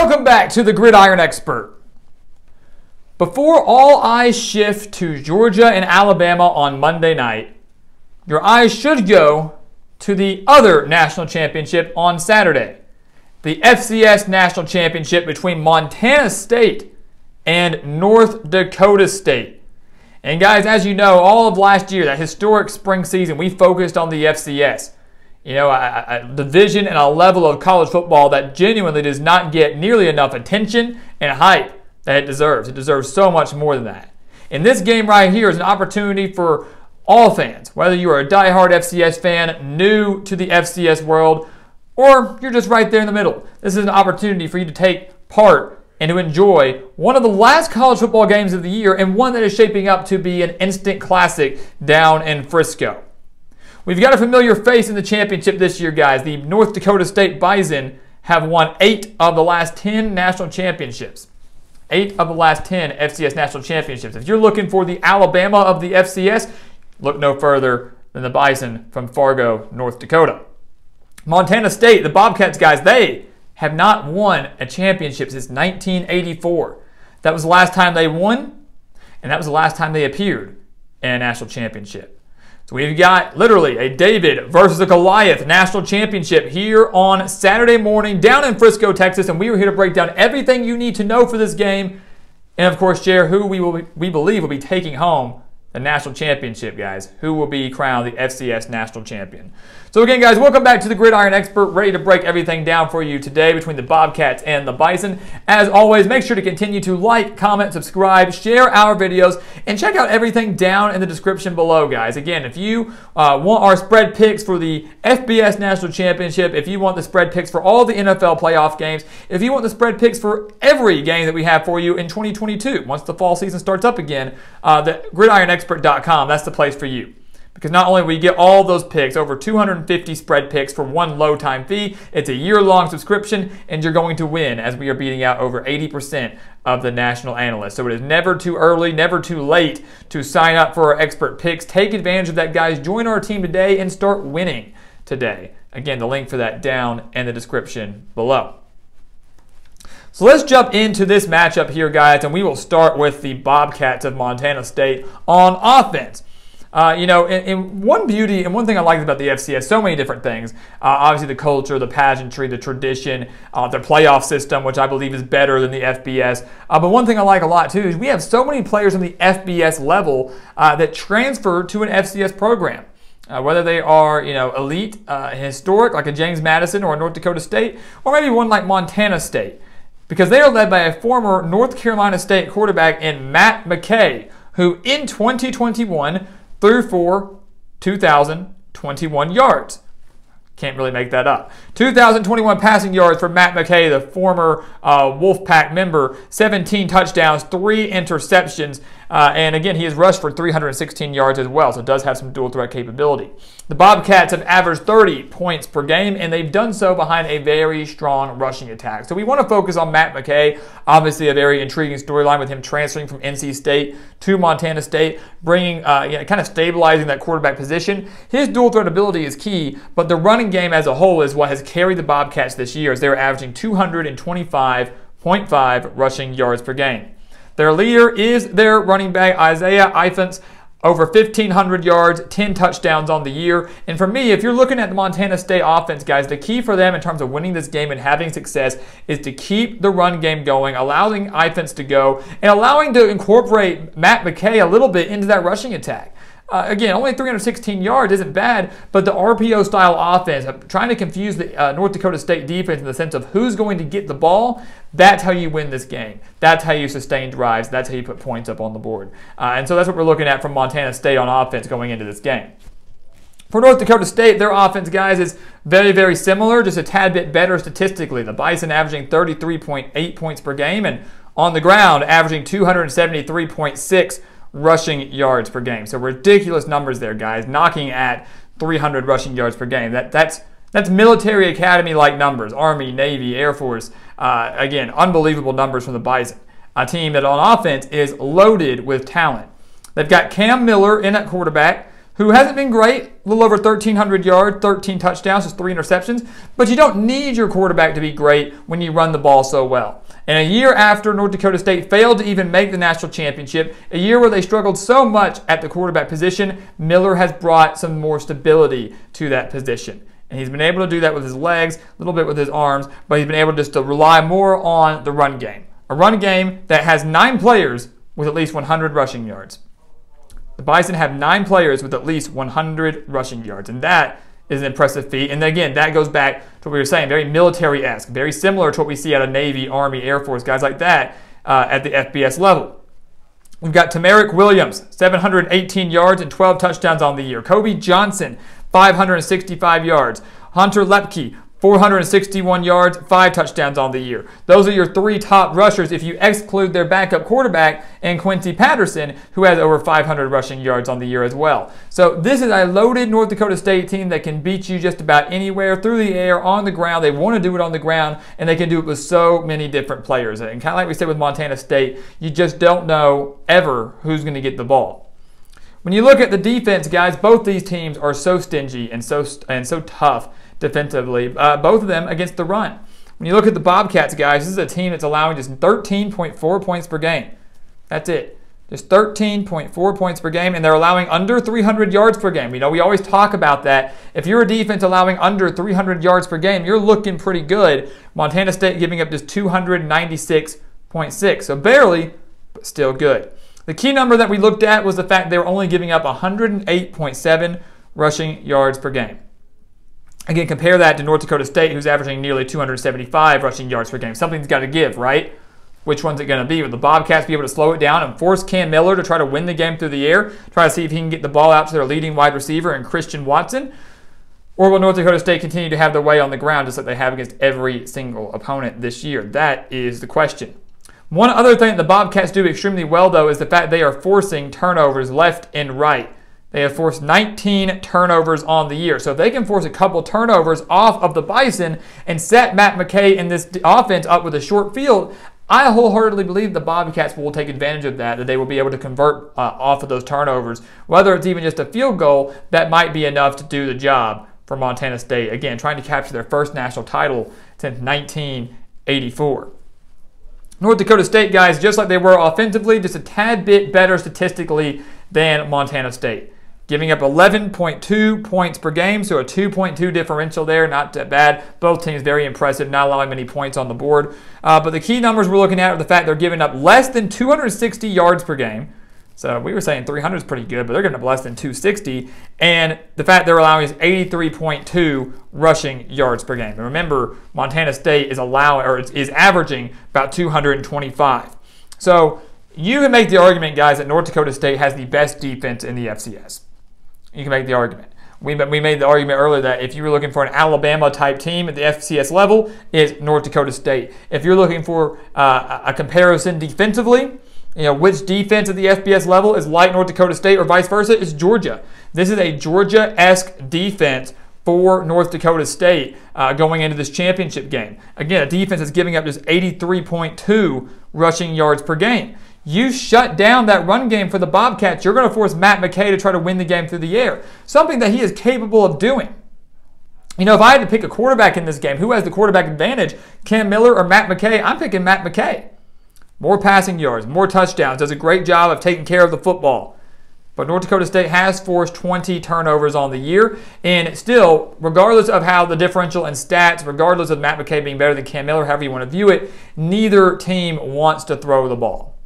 Welcome back to the Gridiron Expert. Before all eyes shift to Georgia and Alabama on Monday night, your eyes should go to the other national championship on Saturday the FCS National Championship between Montana State and North Dakota State. And guys, as you know, all of last year, that historic spring season, we focused on the FCS. You know, a, a division and a level of college football that genuinely does not get nearly enough attention and hype that it deserves. It deserves so much more than that. And this game right here is an opportunity for all fans, whether you are a die-hard FCS fan, new to the FCS world, or you're just right there in the middle. This is an opportunity for you to take part and to enjoy one of the last college football games of the year and one that is shaping up to be an instant classic down in Frisco. We've got a familiar face in the championship this year, guys. The North Dakota State Bison have won eight of the last 10 national championships eight of the last 10 FCS national championships. If you're looking for the Alabama of the FCS, look no further than the Bison from Fargo, North Dakota. Montana State, the Bobcats guys, they have not won a championship since 1984. That was the last time they won, and that was the last time they appeared in a national championship. So we've got literally a David versus a Goliath national championship here on Saturday morning down in Frisco, Texas, and we are here to break down everything you need to know for this game, and of course share who we will be, we believe will be taking home the national championship, guys. Who will be crowned the FCS national champion? So again, guys, welcome back to the Gridiron Expert, ready to break everything down for you today between the Bobcats and the Bison. As always, make sure to continue to like, comment, subscribe, share our videos, and check out everything down in the description below, guys. Again, if you uh, want our spread picks for the FBS National Championship, if you want the spread picks for all the NFL playoff games, if you want the spread picks for every game that we have for you in 2022, once the fall season starts up again, uh, the gridironexpert.com, that's the place for you. Because not only will you get all those picks, over 250 spread picks for one low time fee, it's a year long subscription, and you're going to win as we are beating out over 80% of the national analysts. So it is never too early, never too late to sign up for our expert picks. Take advantage of that, guys. Join our team today and start winning today. Again, the link for that down in the description below. So let's jump into this matchup here, guys, and we will start with the Bobcats of Montana State on offense. Uh, you know, in, in, one beauty and one thing I like about the FCS, so many different things. Uh, obviously, the culture, the pageantry, the tradition, uh, their playoff system, which I believe is better than the FBS. Uh, but one thing I like a lot too is we have so many players on the FBS level uh, that transfer to an FCS program. Uh, whether they are, you know, elite, historic, like a James Madison or a North Dakota State, or maybe one like Montana State, because they are led by a former North Carolina State quarterback in Matt McKay, who in 2021 threw for 2,021 yards. Can't really make that up. 2021 passing yards for Matt McKay, the former uh, Wolfpack member. 17 touchdowns, three interceptions. Uh, and again, he has rushed for 316 yards as well, so does have some dual threat capability. The Bobcats have averaged 30 points per game, and they've done so behind a very strong rushing attack. So we want to focus on Matt McKay. Obviously, a very intriguing storyline with him transferring from NC State to Montana State, bringing, uh, you know, kind of stabilizing that quarterback position. His dual threat ability is key, but the running game as a whole is what has carried the Bobcats this year, as they're averaging 225.5 rushing yards per game. Their leader is their running back, Isaiah Ifans, over 1,500 yards, 10 touchdowns on the year. And for me, if you're looking at the Montana State offense, guys, the key for them in terms of winning this game and having success is to keep the run game going, allowing Ifans to go, and allowing to incorporate Matt McKay a little bit into that rushing attack. Uh, again, only 316 yards isn't bad, but the RPO style offense, I'm trying to confuse the uh, North Dakota State defense in the sense of who's going to get the ball, that's how you win this game. That's how you sustain drives. That's how you put points up on the board. Uh, and so that's what we're looking at from Montana State on offense going into this game. For North Dakota State, their offense, guys, is very, very similar, just a tad bit better statistically. The Bison averaging 33.8 points per game, and on the ground, averaging 273.6 rushing yards per game. So ridiculous numbers there, guys, knocking at 300 rushing yards per game. That that's that's military academy like numbers. Army, Navy, Air Force. Uh, again, unbelievable numbers from the Bison. A team that on offense is loaded with talent. They've got Cam Miller in at quarterback, who hasn't been great, a little over 1,300 yards, 13 touchdowns, just three interceptions. But you don't need your quarterback to be great when you run the ball so well. And a year after North Dakota State failed to even make the national championship, a year where they struggled so much at the quarterback position, Miller has brought some more stability to that position. And he's been able to do that with his legs, a little bit with his arms, but he's been able just to rely more on the run game. A run game that has nine players with at least 100 rushing yards. The Bison have nine players with at least 100 rushing yards, and that is an impressive feat. And again, that goes back to what we were saying, very military-esque, very similar to what we see out of Navy, Army, Air Force, guys like that uh, at the FBS level. We've got Tamarick Williams, 718 yards and 12 touchdowns on the year. Kobe Johnson, 565 yards. Hunter Luepke, 461 yards, five touchdowns on the year. Those are your three top rushers if you exclude their backup quarterback and Quincy Patterson, who has over 500 rushing yards on the year as well. So this is a loaded North Dakota State team that can beat you just about anywhere through the air, on the ground. They want to do it on the ground, and they can do it with so many different players. And kind of like we said with Montana State, you just don't know ever who's going to get the ball. When you look at the defense, guys, both these teams are so stingy and so and so tough defensively, uh, both of them against the run. When you look at the Bobcats, guys, this is a team that's allowing just 13.4 points per game. That's it. Just 13.4 points per game, and they're allowing under 300 yards per game. You know, we always talk about that. If you're a defense allowing under 300 yards per game, you're looking pretty good. Montana State giving up just 296.6, so barely, but still good. The key number that we looked at was the fact they were only giving up 108.7 rushing yards per game. Again, compare that to North Dakota State, who's averaging nearly 275 rushing yards per game. Something's got to give, right? Which one's it going to be? Will the Bobcats be able to slow it down and force Cam Miller to try to win the game through the air? Try to see if he can get the ball out to their leading wide receiver and Christian Watson? Or will North Dakota State continue to have their way on the ground just like they have against every single opponent this year? That is the question. One other thing that the Bobcats do extremely well, though, is the fact they are forcing turnovers left and right. They have forced 19 turnovers on the year. So if they can force a couple turnovers off of the Bison and set Matt McKay in this offense up with a short field, I wholeheartedly believe the Bobcats will take advantage of that, that they will be able to convert uh, off of those turnovers. Whether it's even just a field goal, that might be enough to do the job for Montana State. Again, trying to capture their first national title since 1984. North Dakota State guys, just like they were offensively, just a tad bit better statistically than Montana State giving up 11.2 points per game, so a 2.2 differential there, not that bad. Both teams very impressive, not allowing many points on the board. Uh, but the key numbers we're looking at are the fact they're giving up less than 260 yards per game. So we were saying 300 is pretty good, but they're giving up less than 260. And the fact they're allowing is 83.2 rushing yards per game. And remember, Montana State is allowing or is averaging about 225. So you can make the argument, guys, that North Dakota State has the best defense in the FCS. You can make the argument. We, we made the argument earlier that if you were looking for an Alabama type team at the FCS level, is North Dakota State. If you're looking for uh, a comparison defensively, you know, which defense at the FBS level is like North Dakota State or vice versa, is Georgia. This is a Georgia esque defense for North Dakota State uh, going into this championship game. Again, a defense is giving up just 83.2 rushing yards per game you shut down that run game for the Bobcats, you're going to force Matt McKay to try to win the game through the air. Something that he is capable of doing. You know, if I had to pick a quarterback in this game, who has the quarterback advantage, Cam Miller or Matt McKay? I'm picking Matt McKay. More passing yards, more touchdowns, does a great job of taking care of the football. But North Dakota State has forced 20 turnovers on the year. And still, regardless of how the differential in stats, regardless of Matt McKay being better than Cam Miller, however you want to view it, neither team wants to throw the ball.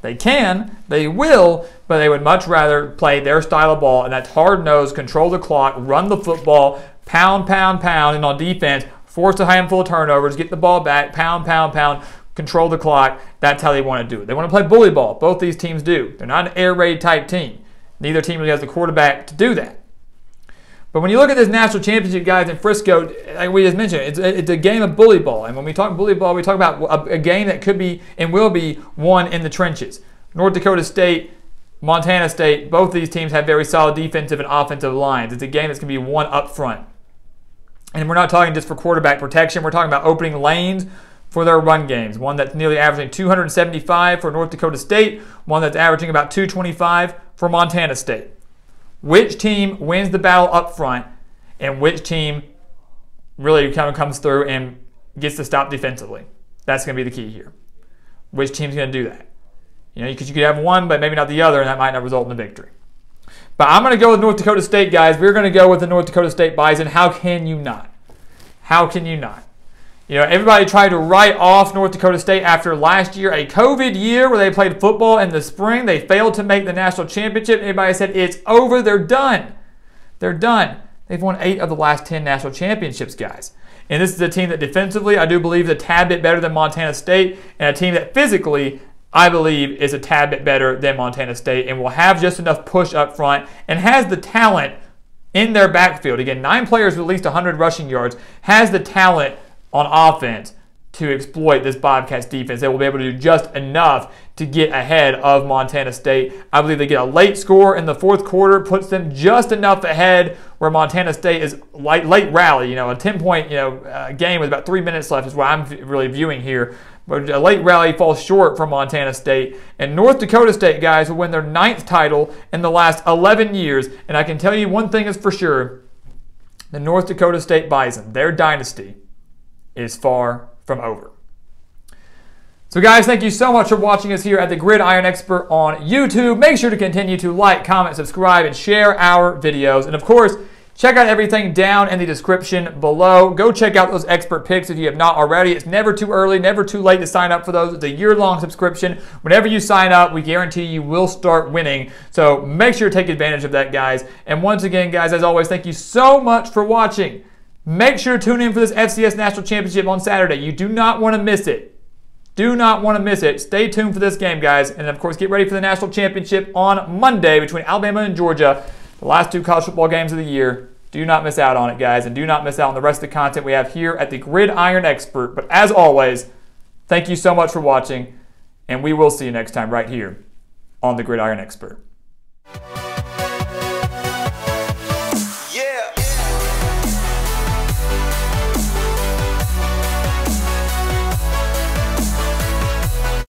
They can, they will, but they would much rather play their style of ball, and that's hard nosed, control the clock, run the football, pound, pound, pound, and on defense, force a handful of turnovers, get the ball back, pound, pound, pound, control the clock. That's how they want to do it. They want to play bully ball. Both these teams do. They're not an air raid type team. Neither team really has the quarterback to do that. But when you look at this national championship, guys, in Frisco, like we just mentioned, it's a, it's a game of bully ball. And when we talk bully ball, we talk about a, a game that could be and will be won in the trenches. North Dakota State, Montana State, both of these teams have very solid defensive and offensive lines. It's a game that's going to be won up front. And we're not talking just for quarterback protection. We're talking about opening lanes for their run games. One that's nearly averaging 275 for North Dakota State, one that's averaging about 225 for Montana State. Which team wins the battle up front and which team really kind of comes through and gets to stop defensively. That's going to be the key here. Which team's going to do that? You know, because you could have one, but maybe not the other, and that might not result in a victory. But I'm going to go with North Dakota State, guys. We're going to go with the North Dakota State Bison. How can you not? How can you not? You know, everybody tried to write off North Dakota State after last year, a COVID year where they played football in the spring. They failed to make the national championship. Everybody said, it's over. They're done. They're done. They've won eight of the last 10 national championships, guys. And this is a team that defensively, I do believe, is a tad bit better than Montana State, and a team that physically, I believe, is a tad bit better than Montana State and will have just enough push up front and has the talent in their backfield. Again, nine players with at least 100 rushing yards, has the talent on offense to exploit this Bobcats defense. They will be able to do just enough to get ahead of Montana State. I believe they get a late score in the fourth quarter, puts them just enough ahead where Montana State is late, late rally. You know, a 10 point you know uh, game with about three minutes left is what I'm really viewing here. But a late rally falls short from Montana State. And North Dakota State, guys, will win their ninth title in the last 11 years. And I can tell you one thing is for sure the North Dakota State Bison, their dynasty, is far from over. So guys, thank you so much for watching us here at the Gridiron Expert on YouTube. Make sure to continue to like, comment, subscribe, and share our videos. And of course, check out everything down in the description below. Go check out those expert picks if you have not already. It's never too early, never too late to sign up for those. It's a year-long subscription. Whenever you sign up, we guarantee you will start winning. So make sure to take advantage of that, guys. And once again, guys, as always, thank you so much for watching. Make sure to tune in for this FCS National Championship on Saturday. You do not want to miss it. Do not want to miss it. Stay tuned for this game, guys. And of course, get ready for the National Championship on Monday between Alabama and Georgia, the last two college football games of the year. Do not miss out on it, guys. And do not miss out on the rest of the content we have here at the Gridiron Expert. But as always, thank you so much for watching. And we will see you next time right here on the Gridiron Expert.